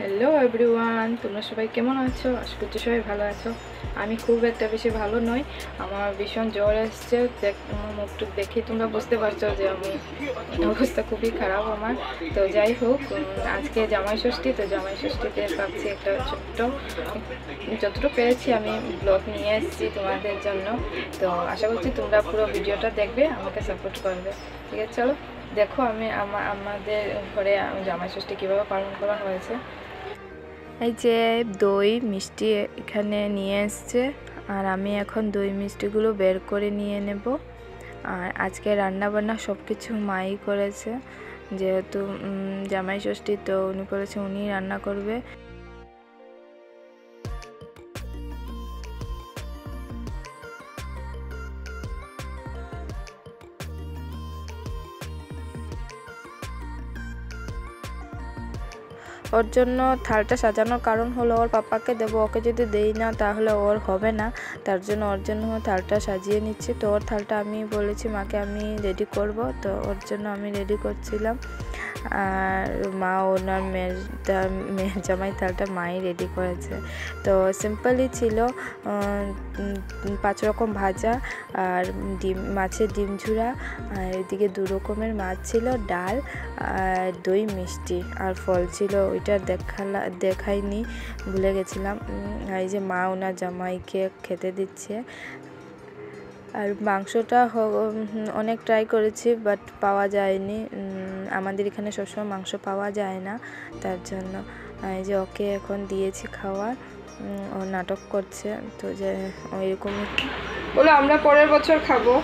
Hello everyone তোমরা সবাই কেমন আছো? আশা করছি সবাই ভালো আছো। আমি খুব একটা বেশি ভালো নই। আমার ভীষণ জ্বর এসছে। দেখ- আমার মুখটুক দেখেই তোমরা বুঝতে পারছ যে আমি অবস্থা খুবই খারাপ আমার। তো যাই হোক আজকে জামাই ষষ্ঠী, তো জামাই ষষ্ঠীতে ভাবছি একটা ছোট্ট, যতটুকু পেরেছি আমি ব্লগ নিয়ে এসেছি তোমাদের জন্য। তো আশা করছি তোমরা পুরো ভিডিওটা দেখবে, আমাকে সাপোর্ট করবে। ঠিক আছে, চলো। দেখো আমি আমা- আমাদের ঘরে জামাই ষষ্ঠী কীভাবে পালন করা হয়েছে। এই যে দই মিষ্টি এখানে নিয়ে এসছে, আর আমি এখন দই মিষ্টিগুলো বের করে নিয়ে নেব। আর আজকে রান্না বান্না সব কিছু মাই করেছে, যেহেতু জামাই ষষ্ঠী তো উনি করেছে উনি রান্না করবে। ওর জন্য থালটা সাজানোর কারণ হলো ওর পাপাকে দেবো, ওকে যদি দেই না তাহলে ওর হবে না। তার জন্য ওর জন্য থালটা সাজিয়ে নিচ্ছি। তো ওর থালটা আমি বলেছি, মাকে আমি রেডি করব। তো ওর জন্য আমি রেডি করছিলাম। আর মা ওনার মেয়ের মেয়ের জামাই থালটা মাই রেডি করেছে। তো সিম্পলই ছিল পাঁচ রকম ভাজা আর ডিম, মাছের ডিম ঝুড়া আর এদিকে দু রকমের মাছ ছিল, ডাল আর দই মিষ্টি আর ফল ছিল। ওইটা দেখালা, দেখাইনি, ভুলে গেছিলাম। এই যে মা ওনার জামাইকে খেতে দিচ্ছে আর মাংসটা হ- অনেক ট্রাই করেছি বাট পাওয়া যায়নি। আমাদের এখানে সবসময় মাংস পাওয়া যায় না তার জন্য। এই যে ওকে এখন দিয়েছি খাওয়ার ও নাটক করছে তো যে ওইরকম বলো আমরা পরের বছর খাব।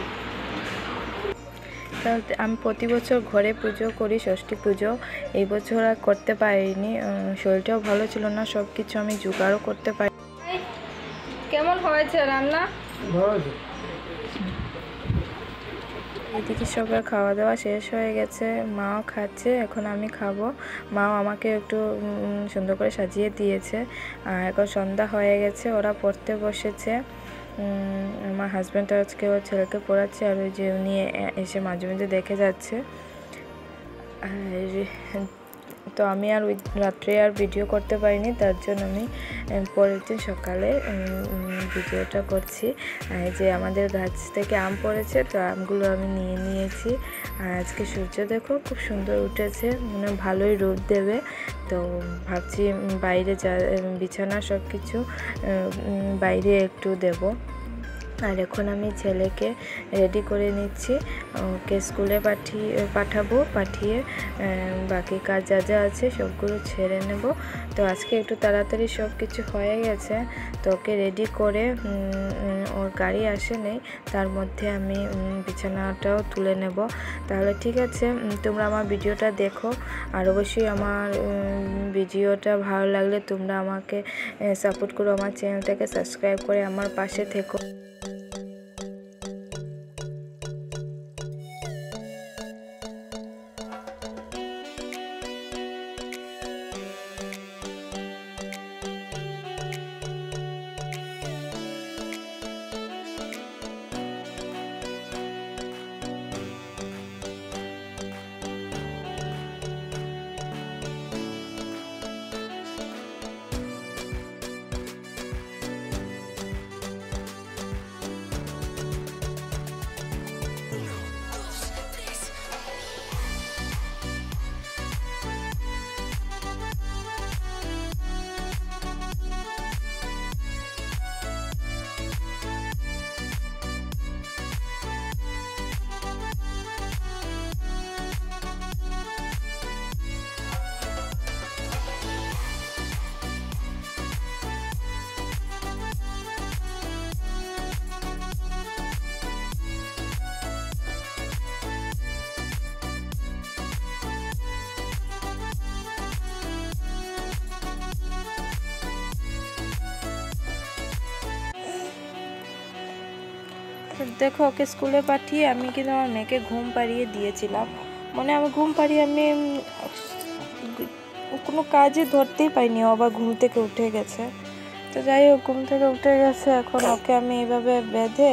আমি প্রতি বছর ঘরে পুজো করি ষষ্ঠী পুজো। এই বছর আর করতে পারিনি শরীরটাও ভালো ছিল না সব কিছু আমি জোগাড়ও করতে পারি কেমন হয়েছে রান্না? এদিকে সবার খাওয়া দাওয়া শেষ হয়ে গেছে। মাও খাচ্ছে, এখন আমি খাব। মাও আমাকে একটু সুন্দর করে সাজিয়ে দিয়েছে। এখন সন্ধ্যা হয়ে গেছে, ওরা পড়তে বসেছে। আমার হাজব্যান্ড আজকে ওর ছেলেকে পড়াচ্ছে আর ওই যে উনি এসে মাঝে মাঝে দেখে যাচ্ছে। আর তো আমি আর ওই রাত্রে আর ভিডিও করতে পারিনি, তার জন্য আমি পরের দিন সকালে ভিডিওটা করছি। যে আমাদের গাছ থেকে আম পড়েছে, তো আমগুলো আমি নিয়ে নিয়েছি। আর আজকে সূর্য দেখো খুব সুন্দর উঠেছে মানে ভালোই রোদ দেবে। তো ভাবছি বাইরে যা বিছানা সব কিছু বাইরে একটু দেবো। আর এখন আমি ছেলেকে রেডি করে নিচ্ছি। ওকে স্কুলে পাঠিয়ে, পাঠাবো, পাঠিয়ে বাকি কাজ যা যা আছে সবগুলো ছেড়ে নেব। তো আজকে একটু তাড়াতাড়ি সব কিছু হয়ে গেছে। তো ওকে রেডি করে ওর গাড়ি আসে নেই, তার মধ্যে আমি বিছানাটাও তুলে নেব। তাহলে ঠিক আছে তোমরা আমার ভিডিওটা দেখো। আর অবশ্যই আমার ভিডিওটা ভালো লাগলে তোমরা আমাকে সাপোর্ট করো। আমার চ্যানেলটাকে সাবস্ক্রাইব করে আমার পাশে থেকো। দেখো, ওকে স্কুলে পাঠিয়ে আমি কিন্তু আমার মেয়েকে ঘুম পাড়িয়ে দিয়েছিলাম। মানে আমি ঘুম পাড়িয়ে আমি কোনো কাজে ধরতেই পাইনি ও আবার ঘুম থেকে উঠে গেছে। তো যাই হোক, ঘুম থেকে উঠে গেছে, এখন ওকে আমি এইভাবে বেঁধে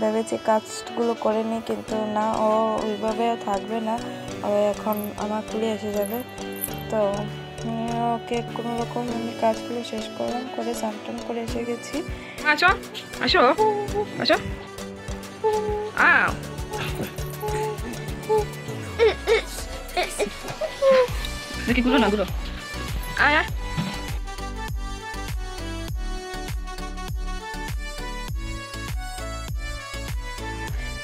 ভেবেছি কাজগুলো করে নিই, কিন্তু না, ও ওইভাবে থাকবে না। ও এখন আমার কুলে এসে যাবে। তো ওকে কোনো রকম আমি কাজগুলো শেষ করলাম করে স্নান করে এসে গেছি। আসো আসো আসো। আও দেখি গুলো না গুলো আয় আয়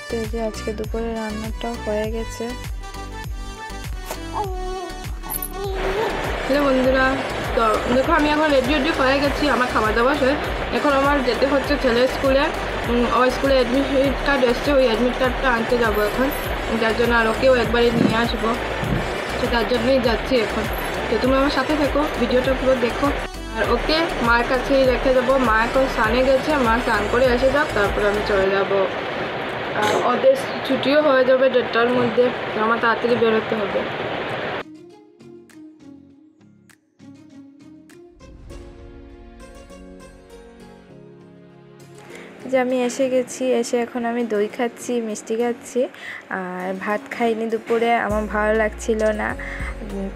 তো যে আজকে দুপুরে রান্নাটাও হয়ে গেছে। হ্যালো বন্ধুরা তো দেখো আমি এখন রেডি রেডি হয়ে গেছি আমার খাবার দাবার শেষ এখন আমার যেতে হচ্ছে ছেলের স্কুলে। উম, ও স্কুলে অ্যাডমিট কার্ড এসছে ওই অ্যাডমিট কার্ডটা আনতে যাব এখন। যার জন্য আর ওকেও একবারে নিয়ে আসব। তো তার জন্যই যাচ্ছি এখন। তো তুমি আমার সাথে থেকো ভিডিওটা পুরো দেখো। আর ওকে মার কাছেই রেখে দেবো। মা এখন স্নানে গেছে মা স্নান করে এসে যাক তারপরে আমি চলে যাব। আর ওদের ছুটিও হয়ে যাবে দেড়টার মধ্যে। আমার তাড়াতাড়ি বেরোতে হবে। যে আমি এসে গেছি, এসে এখন আমি দই খাচ্ছি, মিষ্টি খাচ্ছি। আর ভাত খাইনি দুপুরে, আমার ভালো লাগছিল না।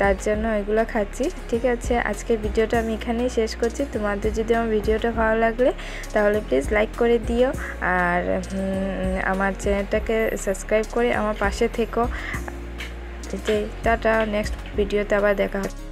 তার জন্য এগুলো খাচ্ছি। ঠিক আছে, আজকের ভিডিওটা আমি এখানেই শেষ করছি। তোমাদের যদি আমার ভিডিওটা ভালো লাগলে, তাহলে প্লিজ লাইক করে দিও। আর আমার চ্যানেলটাকে সাবস্ক্রাইব করে আমার পাশে থেকো। যে টাটা নেক্সট ভিডিওতে আবার দেখা হচ্ছে।